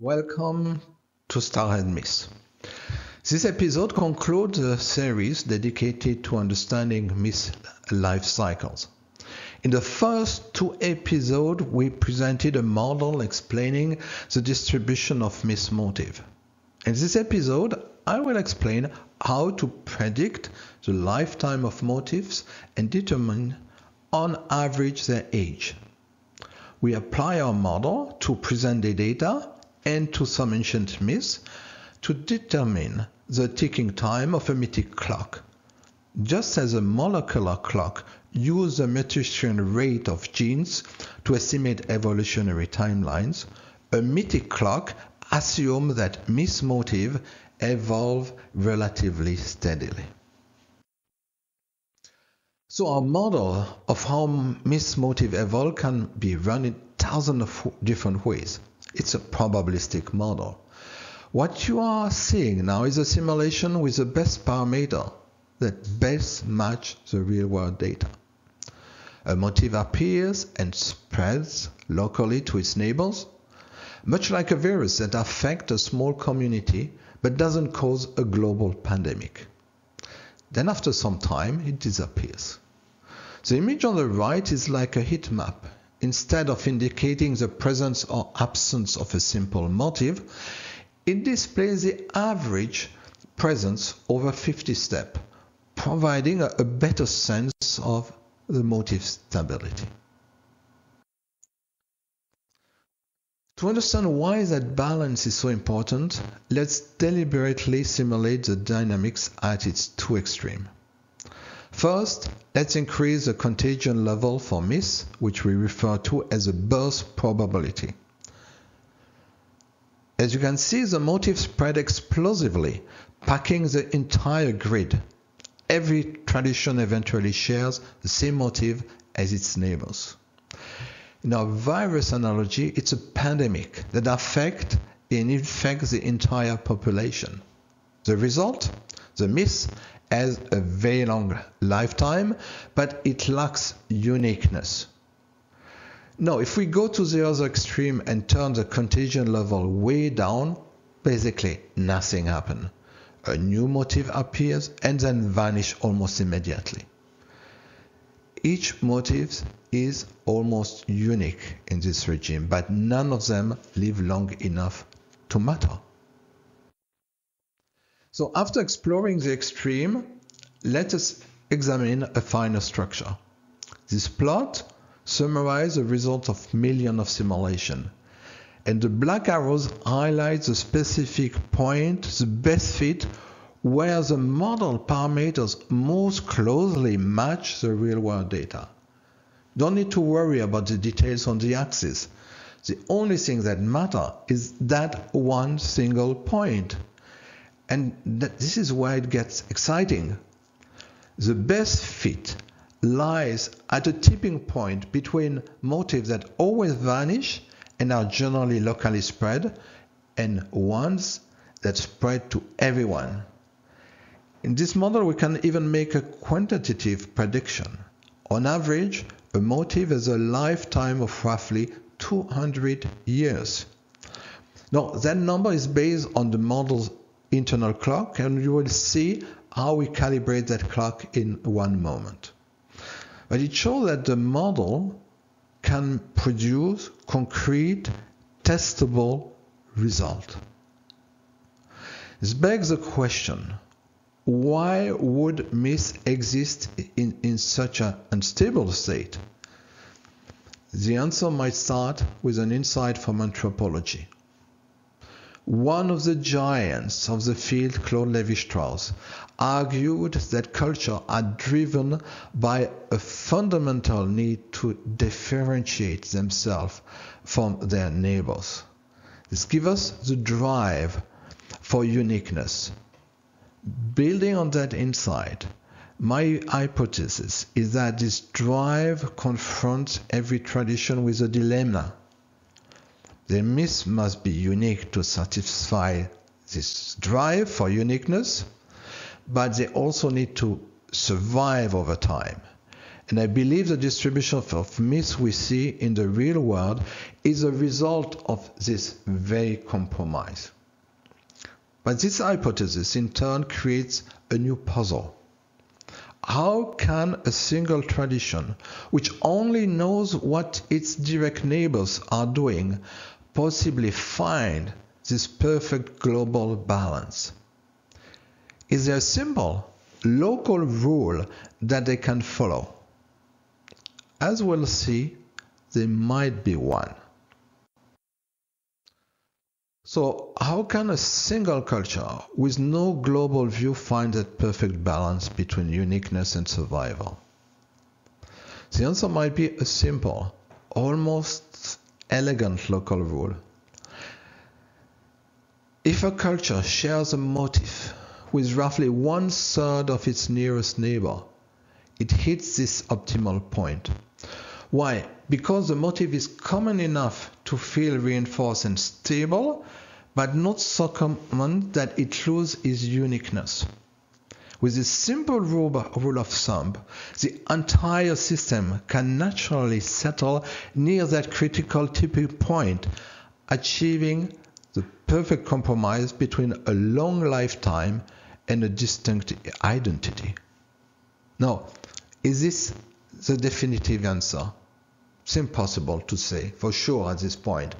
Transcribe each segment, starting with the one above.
Welcome to Stars and Myths. This episode concludes a series dedicated to understanding myth life cycles. In the first two episodes, we presented a model explaining the distribution of myth motive. In this episode, I will explain how to predict the lifetime of motifs and determine on average their age. We apply our model to present the data and to some ancient myths to determine the ticking time of a mythic clock. Just as a molecular clock uses the mutation rate of genes to estimate evolutionary timelines, a mythic clock assumes that myth motive evolve relatively steadily. So our model of how myth motive evolve can be run in thousands of different ways. It's a probabilistic model. What you are seeing now is a simulation with the best parameter that best match the real world data. A motif appears and spreads locally to its neighbors, much like a virus that affects a small community but doesn't cause a global pandemic. Then after some time it disappears. The image on the right is like a heat map instead of indicating the presence or absence of a simple motive, it displays the average presence over 50 steps, providing a, better sense of the motive stability. To understand why that balance is so important, let's deliberately simulate the dynamics at its two extremes. First, let's increase the contagion level for myths, which we refer to as a birth probability. As you can see, the motifs spread explosively, packing the entire grid. Every tradition eventually shares the same motive as its neighbors. In our virus analogy, it's a pandemic that affects and infects the entire population. The result? The myth has a very long lifetime, but it lacks uniqueness. Now, if we go to the other extreme and turn the contagion level way down, basically nothing happens. A new motive appears and then vanish almost immediately. Each motive is almost unique in this regime, but none of them live long enough to matter. So after exploring the extreme, let us examine a finer structure. This plot summarizes the results of millions of simulations. And the black arrows highlight the specific point, the best fit, where the model parameters most closely match the real world data. Don't need to worry about the details on the axis. The only thing that matters is that one single point. And this is where it gets exciting. The best fit lies at a tipping point between motives that always vanish and are generally locally spread and ones that spread to everyone. In this model, we can even make a quantitative prediction. On average, a motive has a lifetime of roughly 200 years. Now, that number is based on the model's internal clock and you will see how we calibrate that clock in one moment. But it shows that the model can produce concrete, testable result. This begs the question, why would myth exist in, in such an unstable state? The answer might start with an insight from anthropology. One of the giants of the field, Claude Lévi-Strauss, argued that culture are driven by a fundamental need to differentiate themselves from their neighbors. This gives us the drive for uniqueness. Building on that insight, my hypothesis is that this drive confronts every tradition with a dilemma the myth must be unique to satisfy this drive for uniqueness, but they also need to survive over time. And I believe the distribution of myths we see in the real world is a result of this very compromise. But this hypothesis in turn creates a new puzzle. How can a single tradition, which only knows what its direct neighbors are doing, possibly find this perfect global balance? Is there a simple local rule that they can follow? As we'll see, there might be one. So, how can a single culture with no global view find that perfect balance between uniqueness and survival? The answer might be a simple, almost elegant local rule. If a culture shares a motif with roughly one third of its nearest neighbor, it hits this optimal point. Why? Because the motif is common enough to feel reinforced and stable, but not so common that it loses its uniqueness. With this simple rule of thumb, the entire system can naturally settle near that critical tipping point, achieving the perfect compromise between a long lifetime and a distinct identity. Now, is this the definitive answer? It's impossible to say for sure at this point.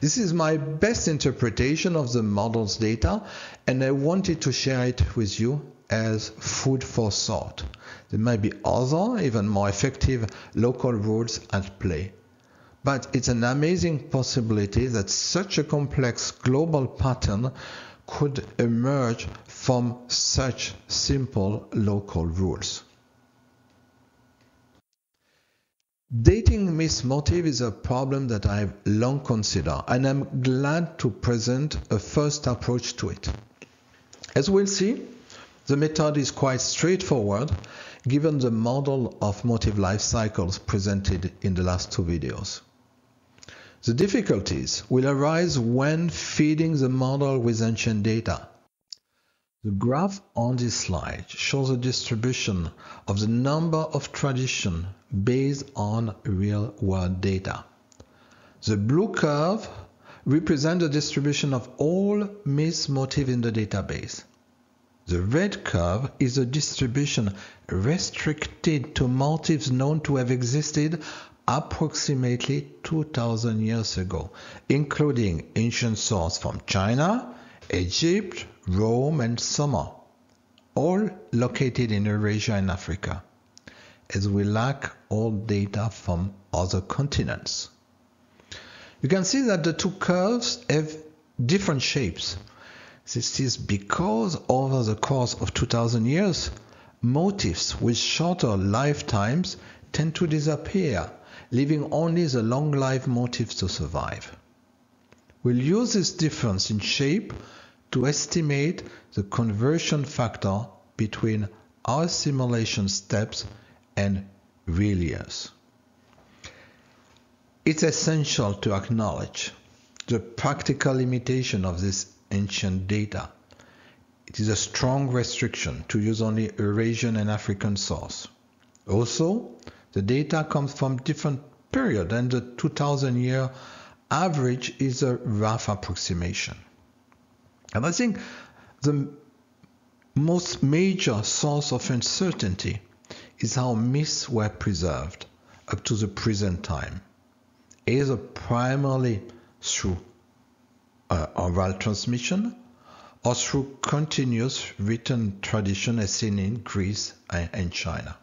This is my best interpretation of the model's data, and I wanted to share it with you as food for thought. There might be other, even more effective local rules at play. But it's an amazing possibility that such a complex global pattern could emerge from such simple local rules. Dating myth motive is a problem that I've long considered, and I'm glad to present a first approach to it. As we'll see, the method is quite straightforward given the model of motive life cycles presented in the last two videos. The difficulties will arise when feeding the model with ancient data. The graph on this slide shows a distribution of the number of traditions based on real-world data. The blue curve represents the distribution of all myth motifs in the database. The red curve is a distribution restricted to motifs known to have existed approximately 2000 years ago, including ancient sources from China, Egypt, Rome, and Sumer, all located in Eurasia and Africa, as we lack all data from other continents. You can see that the two curves have different shapes. This is because over the course of 2000 years, motifs with shorter lifetimes tend to disappear, leaving only the long-lived motifs to survive. We'll use this difference in shape to estimate the conversion factor between our simulation steps and real years. It's essential to acknowledge the practical limitation of this ancient data. It is a strong restriction to use only Eurasian and African source. Also, the data comes from different period and the 2000 year average is a rough approximation. And I think the most major source of uncertainty is how myths were preserved up to the present time, either primarily through uh, oral transmission or through continuous written tradition as seen in Greece and China.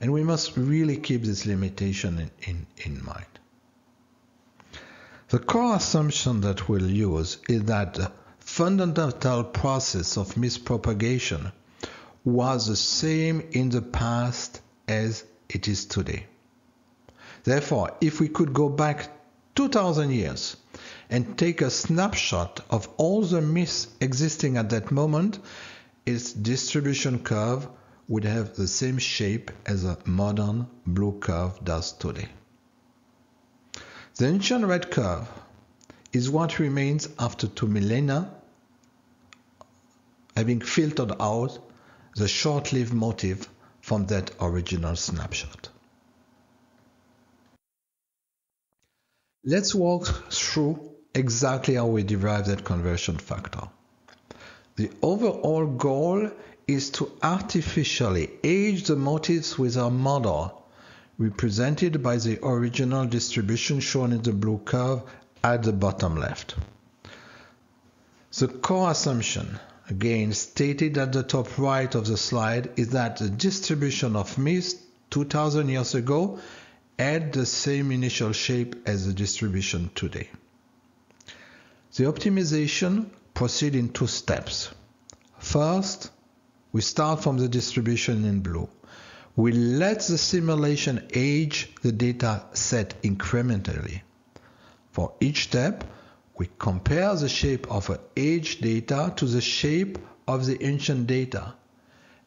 And we must really keep this limitation in, in, in mind. The core assumption that we'll use is that the fundamental process of myth propagation was the same in the past as it is today. Therefore, if we could go back 2000 years and take a snapshot of all the myths existing at that moment, its distribution curve would have the same shape as a modern blue curve does today. The ancient red curve is what remains after two millennia, having filtered out the short-lived motif from that original snapshot. Let's walk through exactly how we derive that conversion factor. The overall goal is to artificially age the motifs with our model, represented by the original distribution shown in the blue curve at the bottom left. The core assumption, again stated at the top right of the slide, is that the distribution of mist 2000 years ago had the same initial shape as the distribution today. The optimization proceeds in two steps. First, we start from the distribution in blue. We let the simulation age the data set incrementally. For each step, we compare the shape of the age data to the shape of the ancient data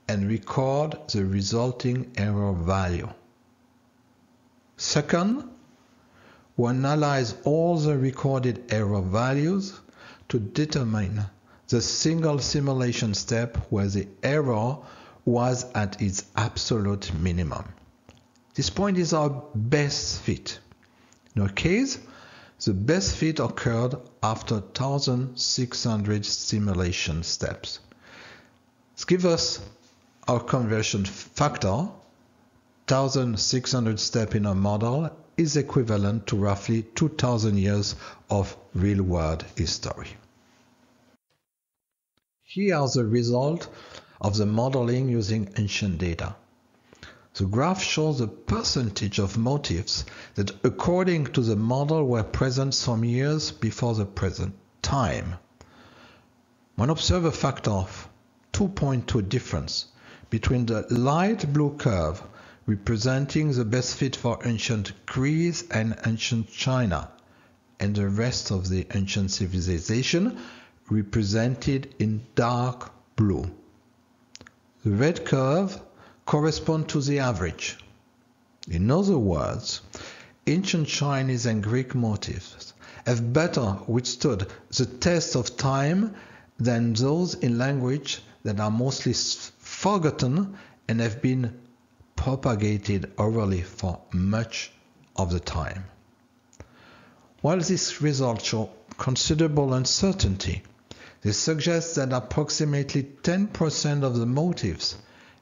and record the resulting error value. Second, we analyze all the recorded error values to determine the single simulation step where the error was at its absolute minimum. This point is our best fit. In our case, the best fit occurred after 1600 simulation steps. This gives us our conversion factor. 1600 steps in our model is equivalent to roughly 2000 years of real world history. Here are the results of the modeling using ancient data. The graph shows the percentage of motifs that, according to the model, were present some years before the present time. One observes a factor of 2.2 difference between the light blue curve representing the best fit for ancient Greece and ancient China, and the rest of the ancient civilization represented in dark blue. The red curve corresponds to the average. In other words, ancient Chinese and Greek motifs have better withstood the test of time than those in language that are mostly forgotten and have been propagated orally for much of the time. While these results show considerable uncertainty, they suggest that approximately 10% of the motifs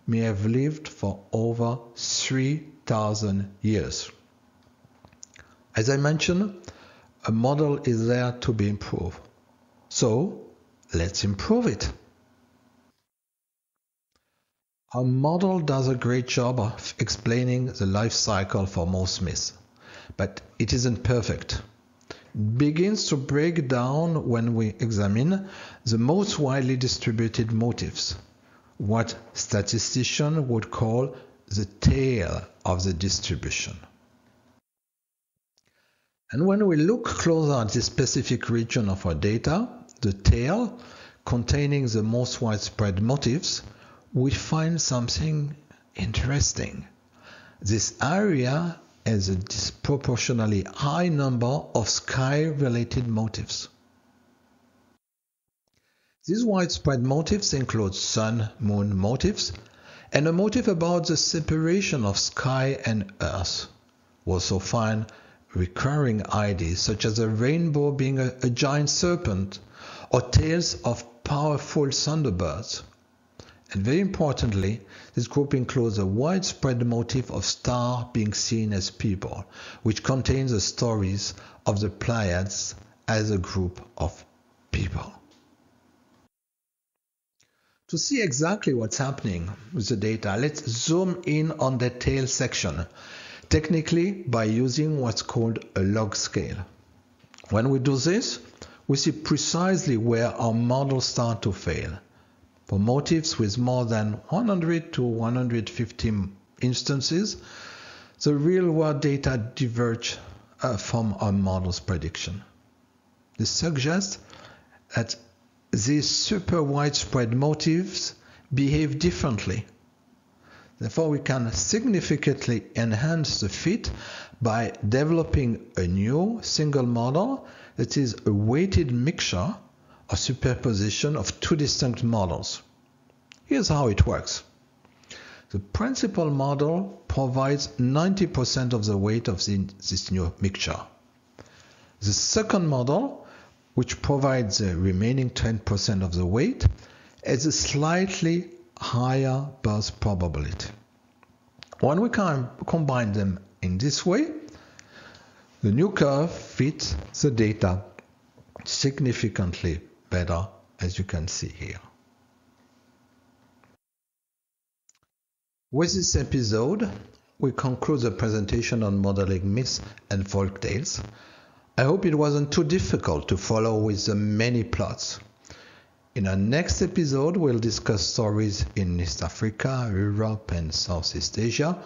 may have lived for over 3,000 years. As I mentioned, a model is there to be improved. So let's improve it. Our model does a great job of explaining the life cycle for most myths, but it isn't perfect. It begins to break down when we examine the most widely distributed motifs, what statisticians would call the tail of the distribution. And when we look closer at this specific region of our data, the tail, containing the most widespread motifs, we find something interesting. This area has a disproportionately high number of sky related motifs. These widespread motifs include sun moon motifs and a motif about the separation of sky and earth. We also find recurring ideas such as a rainbow being a, a giant serpent or tales of powerful thunderbirds. And very importantly, this group includes a widespread motif of stars being seen as people, which contains the stories of the Pleiades as a group of people. To see exactly what's happening with the data, let's zoom in on the tail section, technically by using what's called a log scale. When we do this, we see precisely where our models start to fail. For motifs with more than 100 to 150 instances, the real world data diverge uh, from our model's prediction. This suggests that these super widespread motifs behave differently. Therefore, we can significantly enhance the fit by developing a new single model that is a weighted mixture a superposition of two distinct models. Here's how it works. The principal model provides 90% of the weight of the, this new mixture. The second model, which provides the remaining 10% of the weight, has a slightly higher birth probability. When we can combine them in this way, the new curve fits the data significantly better as you can see here. With this episode, we conclude the presentation on modeling myths and folk tales. I hope it wasn't too difficult to follow with the many plots. In our next episode, we'll discuss stories in East Africa, Europe, and Southeast Asia,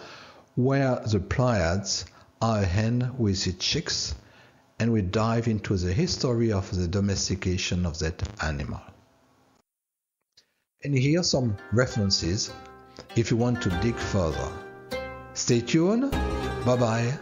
where the Pleiades are a hen with its chicks, and we dive into the history of the domestication of that animal. And here are some references if you want to dig further. Stay tuned. Bye bye.